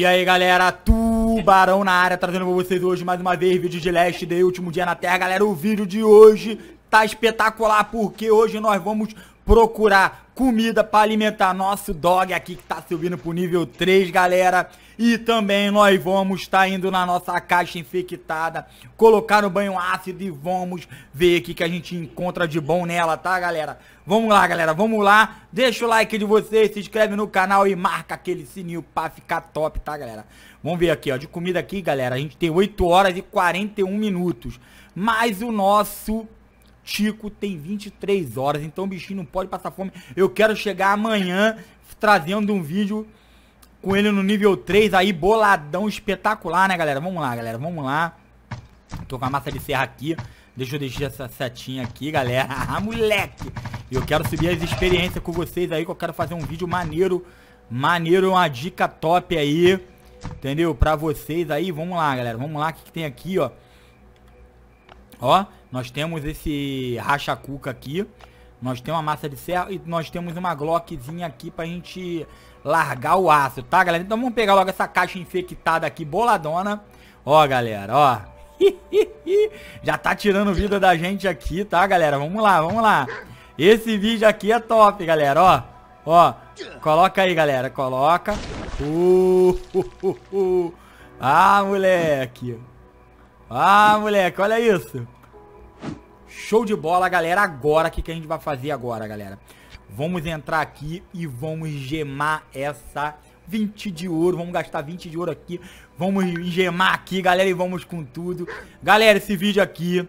E aí galera, Tubarão na área, trazendo pra vocês hoje mais uma vez vídeo de Leste Day, último dia na Terra. Galera, o vídeo de hoje tá espetacular porque hoje nós vamos procurar comida para alimentar nosso dog aqui que tá subindo pro nível 3 galera E também nós vamos estar tá indo na nossa caixa infectada, colocar no banho ácido e vamos ver o que, a gente encontra de bom nela, tá galera? Vamos lá, galera, vamos lá. Deixa o like de vocês, se inscreve no canal e marca aquele sininho pra ficar top, tá, galera? Vamos ver aqui, ó, de comida aqui, galera. A gente tem 8 horas e 41 minutos. Mas o nosso Tico tem 23 horas, então o bichinho não pode passar fome. Eu quero chegar amanhã trazendo um vídeo com ele no nível 3 aí, boladão, espetacular, né, galera? Vamos lá, galera, vamos lá. Tô com a massa de serra aqui. Deixa eu deixar essa setinha aqui, galera. Ah, moleque! Eu quero subir as experiências com vocês aí, que eu quero fazer um vídeo maneiro. Maneiro, uma dica top aí. Entendeu? Pra vocês aí. Vamos lá, galera. Vamos lá. O que, que tem aqui, ó? Ó, nós temos esse racha-cuca aqui. Nós temos uma massa de serra e nós temos uma glockzinha aqui pra gente largar o aço, tá, galera? Então vamos pegar logo essa caixa infectada aqui, boladona. Ó, galera, ó. Já tá tirando vida da gente aqui, tá, galera? Vamos lá, vamos lá. Esse vídeo aqui é top, galera, ó. Ó, coloca aí, galera, coloca. Uh, uh, uh, uh. Ah, moleque. Ah, moleque, olha isso. Show de bola, galera. Agora, o que, que a gente vai fazer agora, galera? Vamos entrar aqui e vamos gemar essa 20 de ouro. Vamos gastar 20 de ouro aqui. Vamos gemar aqui, galera, e vamos com tudo. Galera, esse vídeo aqui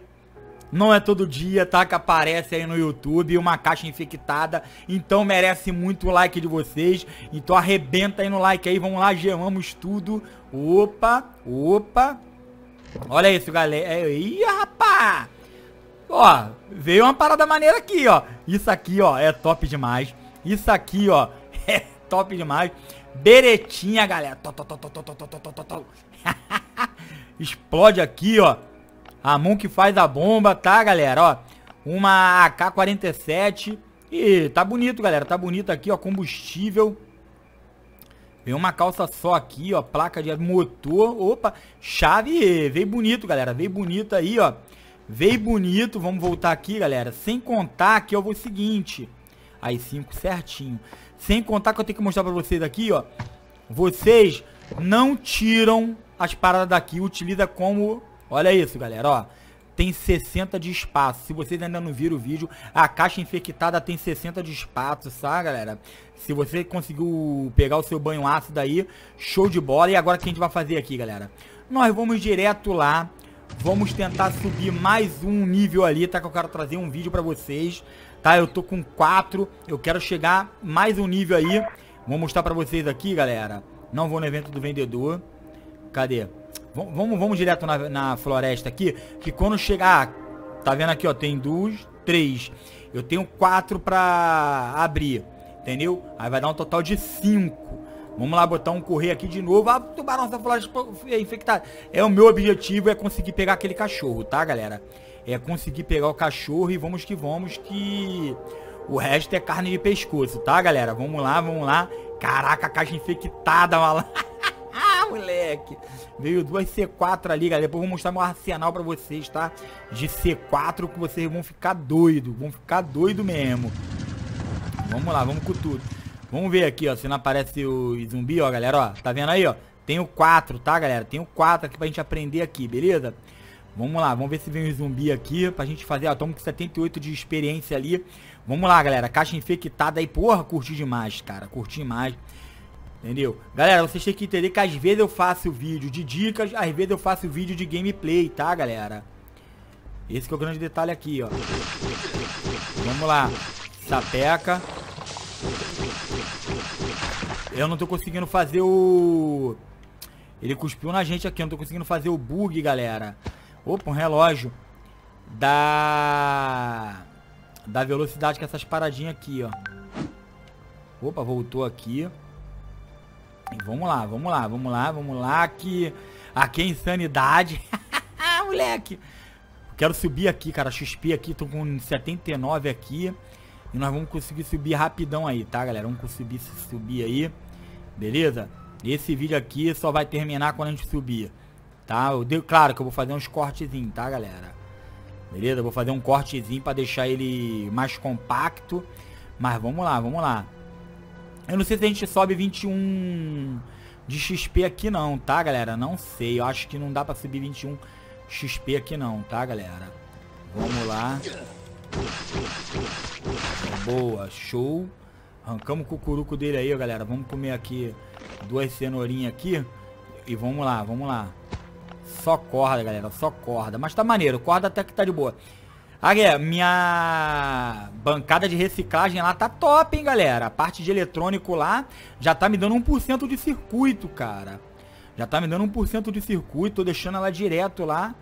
não é todo dia, tá? Que aparece aí no YouTube uma caixa infectada. Então merece muito like de vocês. Então arrebenta aí no like aí. Vamos lá, gemamos tudo. Opa, opa. Olha isso, galera. Ih, rapá! Ó, veio uma parada maneira aqui, ó. Isso aqui, ó, é top demais. Isso aqui, ó, é top demais. Beretinha, galera. Explode aqui, ó. A mão que faz a bomba, tá, galera? Ó, uma AK-47. E tá bonito, galera. Tá bonito aqui, ó, combustível. Vem uma calça só aqui, ó, placa de motor. Opa, chave, veio bonito, galera. Veio bonito aí, ó. Veio bonito, vamos voltar aqui, galera. Sem contar que é o seguinte. Aí, 5 certinho. Sem contar que eu tenho que mostrar pra vocês aqui, ó. Vocês não tiram as paradas daqui. Utiliza como... Olha isso, galera, ó. Tem 60 de espaço. Se vocês ainda não viram o vídeo, a caixa infectada tem 60 de espaço, sabe, galera? Se você conseguiu pegar o seu banho ácido aí, show de bola. E agora o que a gente vai fazer aqui, galera? Nós vamos direto lá. Vamos tentar subir mais um nível ali, tá? Que eu quero trazer um vídeo pra vocês tá? Eu tô com 4, eu quero chegar mais um nível aí. Vou mostrar pra vocês aqui, galera. Não vou no evento do vendedor. Cadê? V vamos, vamos direto na, na floresta aqui, que quando chegar... Ah, tá vendo aqui, ó, tem duas, três. Eu tenho quatro pra abrir, entendeu? Aí vai dar um total de cinco. Vamos lá botar um correio aqui de novo. Ah, tubarão essa floresta infectada. É o meu objetivo, é conseguir pegar aquele cachorro, tá, galera? é conseguir pegar o cachorro e vamos que vamos que o resto é carne de pescoço, tá, galera? Vamos lá, vamos lá. Caraca, a caixa infectada, malandro. ah, moleque. Veio duas C4 ali, galera. Depois eu vou mostrar meu arsenal pra vocês, tá? De C4 que vocês vão ficar doido. Vão ficar doido mesmo. Vamos lá, vamos com tudo. Vamos ver aqui, ó, se não aparece o zumbi, ó, galera, ó. Tá vendo aí, ó? Tenho quatro, tá, galera? Tenho quatro aqui pra gente aprender aqui, beleza? Vamos lá, vamos ver se vem um zumbi aqui pra gente fazer. Ó, estamos com 78 de experiência ali. Vamos lá, galera. Caixa infectada aí. Porra, curti demais, cara. Curti demais. Entendeu? Galera, vocês têm que entender que às vezes eu faço vídeo de dicas, às vezes eu faço vídeo de gameplay, tá, galera? Esse é o grande detalhe aqui, ó. Vamos lá. Sapeca. Eu não tô conseguindo fazer o... Ele cuspiu na gente aqui, eu não tô conseguindo fazer o bug, galera. Opa, um relógio. Da... Da velocidade com essas paradinhas aqui, ó. Opa, voltou aqui. E vamos lá, vamos lá, vamos lá, vamos lá. Que aqui é insanidade. Moleque. Quero subir aqui, cara. XP aqui, tô com 79 aqui. E nós vamos conseguir subir rapidão aí, tá, galera? Vamos conseguir subir aí. Beleza? Esse vídeo aqui só vai terminar quando a gente subir. Tá? Eu claro que eu vou fazer uns cortezinhos, tá, galera? Beleza? Eu vou fazer um cortezinho pra deixar ele mais compacto. Mas vamos lá, vamos lá. Eu não sei se a gente sobe 21 de XP aqui não, tá, galera? Não sei. Eu acho que não dá pra subir 21 XP aqui não, tá, galera? Vamos lá. Boa, show. Arrancamos o cucuruco dele aí, ó, galera. Vamos comer aqui duas cenourinhas aqui. E vamos lá, vamos lá. Só corda, galera, só corda. Mas tá maneiro, corda até que tá de boa. Aqui, minha bancada de reciclagem lá tá top, hein, galera. A parte de eletrônico lá já tá me dando 1% de circuito, cara. Já tá me dando 1% de circuito, tô deixando ela direto lá.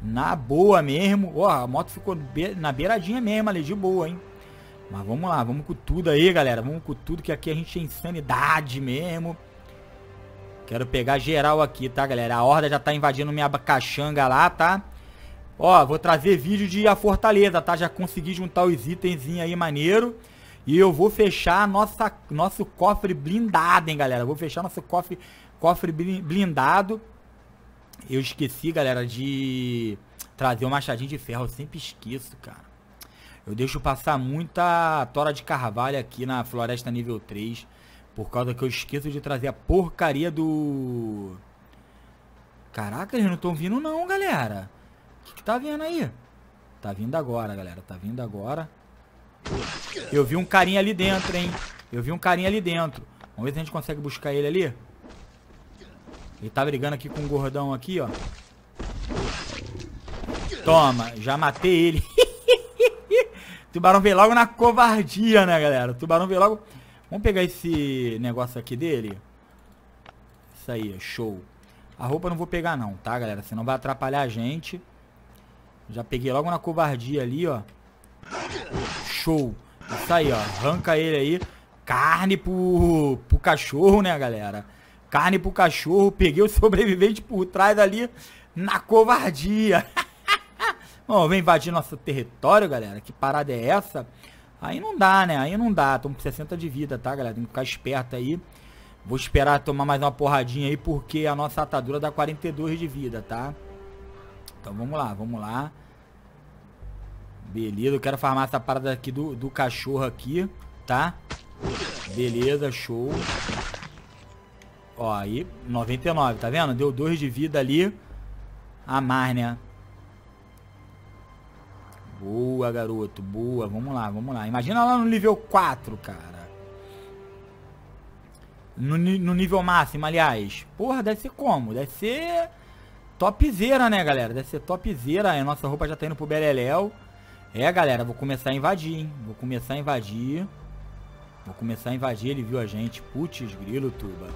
Na boa mesmo. Ó, a moto ficou na beiradinha mesmo ali, de boa, hein. Mas vamos lá, vamos com tudo aí, galera. Vamos com tudo, que aqui a gente é insanidade mesmo. Quero pegar geral aqui, tá, galera? A horda já tá invadindo minha caixanga lá, tá? Ó, vou trazer vídeo de a Fortaleza, tá? Já consegui juntar os itens aí maneiro. E eu vou fechar nossa, nosso cofre blindado, hein, galera? Vou fechar nosso cofre, cofre blindado. Eu esqueci, galera, de trazer o machadinho de ferro. Eu sempre esqueço, cara. Eu deixo passar muita tora de carvalho aqui na floresta nível 3. Por causa que eu esqueço de trazer a porcaria do... Caraca, eles não estão vindo não, galera. O que, que tá vindo aí? Tá vindo agora, galera. Tá vindo agora. Eu vi um carinha ali dentro, hein. Eu vi um carinha ali dentro. Vamos ver se a gente consegue buscar ele ali. Ele tá brigando aqui com o um gordão aqui, ó. Toma, já matei ele. tubarão veio logo na covardia, né, galera? Tubarão veio logo... Vamos pegar esse negócio aqui dele. Isso aí, show. A roupa eu não vou pegar não, tá, galera? Senão vai atrapalhar a gente. Já peguei logo na covardia ali, ó. Show. Isso aí, ó. Arranca ele aí. Carne pro, pro cachorro, né, galera? Carne pro cachorro. Peguei o sobrevivente por trás ali na covardia. Bom, vem invadir nosso território, galera. Que parada é essa? Aí não dá, né? Aí não dá. Estamos com 60 de vida, tá, galera? Tem que ficar esperto aí. Vou esperar tomar mais uma porradinha aí, porque a nossa atadura dá 42 de vida, tá? Então vamos lá, vamos lá. Beleza, eu quero farmar essa parada aqui do, do cachorro aqui, tá? Beleza, show. Ó, aí, 99, tá vendo? Deu 2 de vida ali. A mais, né? Boa, garoto. Boa. Vamos lá, vamos lá. Imagina lá no nível 4, cara. No, no nível máximo, aliás. Porra, deve ser como? Deve ser topzera, né, galera? Deve ser topzera. A nossa roupa já tá indo pro Beleléu. É, galera, vou começar a invadir, hein? Vou começar a invadir. Vou começar a invadir. Ele viu a gente. Putz, grilo, tuba.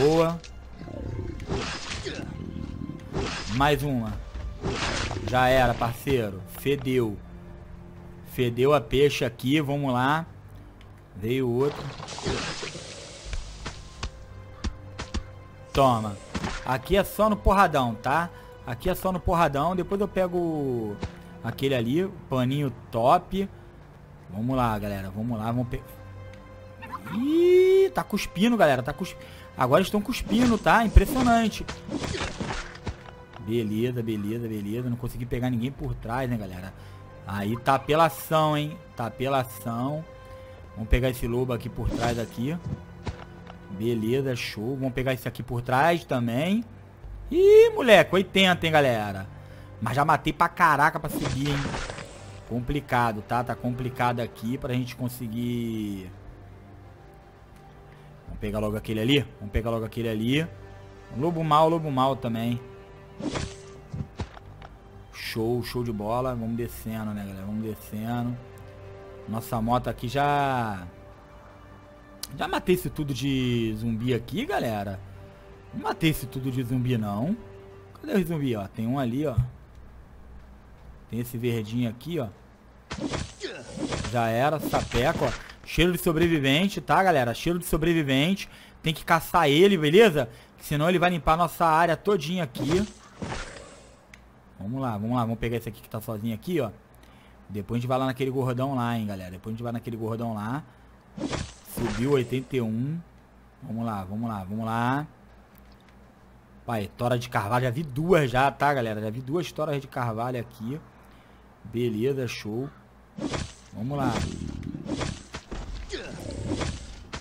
Boa. Mais uma. Já era, parceiro. Fedeu. Fedeu a peixe aqui, vamos lá. Veio outro. Toma. Aqui é só no porradão, tá? Aqui é só no porradão. Depois eu pego aquele ali, paninho top. Vamos lá, galera. Vamos lá, vamos pegar. Ih, tá cuspindo, galera. Tá cuspindo. Agora estão cuspindo, tá? Impressionante. Beleza, beleza, beleza. Não consegui pegar ninguém por trás, né, galera? Aí tá apelação, hein? Tá apelação. Vamos pegar esse lobo aqui por trás aqui. Beleza, show. Vamos pegar esse aqui por trás também. Ih, moleque, 80, hein, galera? Mas já matei pra caraca pra subir, hein? Complicado, tá? Tá complicado aqui pra gente conseguir... Vamos pegar logo aquele ali. Vamos pegar logo aquele ali. Lobo mal, lobo mal também. Show, show de bola. Vamos descendo, né, galera? Vamos descendo. Nossa moto aqui já... Já matei esse tudo de zumbi aqui, galera. Não matei esse tudo de zumbi, não. Cadê o zumbi, ó? Tem um ali, ó. Tem esse verdinho aqui, ó. Já era, sapeco, ó. Cheiro de sobrevivente, tá, galera? Cheiro de sobrevivente. Tem que caçar ele, beleza? Senão ele vai limpar nossa área todinha aqui. Vamos lá, vamos lá. Vamos pegar esse aqui que tá sozinho aqui, ó. Depois a gente vai lá naquele gordão lá, hein, galera. Depois a gente vai naquele gordão lá. Subiu 81. Vamos lá, vamos lá, vamos lá. Pai, tora de carvalho. Já vi duas já, tá, galera? Já vi duas toras de carvalho aqui. Beleza, show. Vamos lá.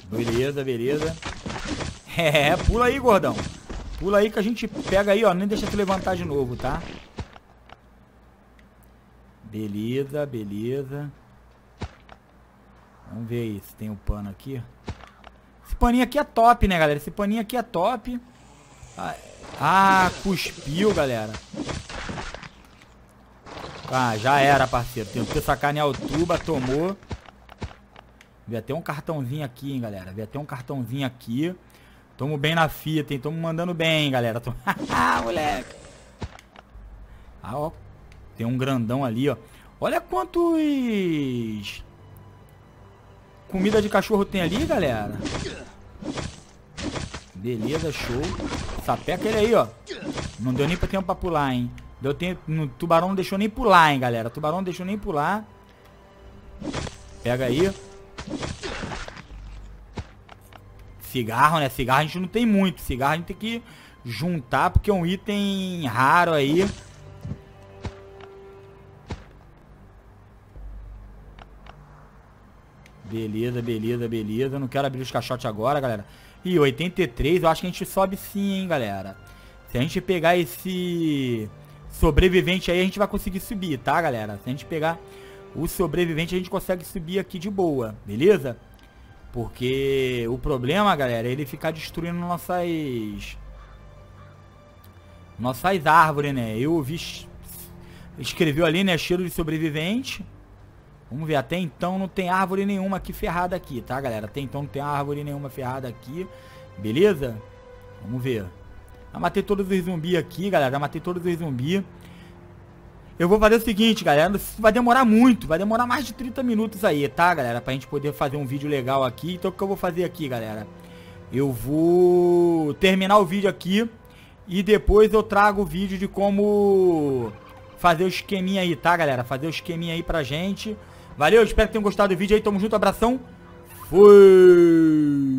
Beleza, beleza. É, pula aí, gordão. Pula aí que a gente pega aí, ó. Nem deixa tu levantar de novo, tá? Beleza, beleza. Vamos ver aí se tem um pano aqui. Esse paninho aqui é top, né, galera? Esse paninho aqui é top. Ah, ah cuspiu, galera. Ah, já era, parceiro. Tentou sacanear o tuba, tomou. Vê até um cartãozinho aqui, hein, galera. Vê até um cartãozinho aqui. Tamo bem na fita, hein? Tamo mandando bem, galera. Tamo... moleque. Ah, ó. Tem um grandão ali, ó. Olha quantos... Comida de cachorro tem ali, galera. Beleza, show. Sapeca ele aí, ó. Não deu nem pra tempo pra pular, hein. Deu tempo... No tubarão não deixou nem pular, hein, galera. O tubarão não deixou nem pular. Pega aí. Cigarro, né? Cigarro a gente não tem muito. Cigarro a gente tem que juntar, porque é um item raro aí. Beleza, beleza, beleza. Não quero abrir os caixotes agora, galera. E 83, eu acho que a gente sobe sim, hein, galera. Se a gente pegar esse sobrevivente aí, a gente vai conseguir subir, tá, galera? Se a gente pegar o sobrevivente, a gente consegue subir aqui de boa, beleza? Porque o problema, galera, é ele ficar destruindo nossas... Nossas árvores, né? Eu vi... Escreveu ali, né? Cheiro de sobrevivente. Vamos ver, até então não tem árvore nenhuma aqui ferrada aqui, tá, galera? Até então não tem árvore nenhuma ferrada aqui. Beleza? Vamos ver. Já matei todos os zumbis aqui, galera. Já matei todos os zumbis. Eu vou fazer o seguinte, galera, vai demorar muito, vai demorar mais de 30 minutos aí, tá, galera? Pra gente poder fazer um vídeo legal aqui. Então o que eu vou fazer aqui, galera? Eu vou terminar o vídeo aqui e depois eu trago o vídeo de como fazer o esqueminha aí, tá, galera? Fazer o esqueminha aí pra gente. Valeu, espero que tenham gostado do vídeo aí. Tamo junto, abração. Fui!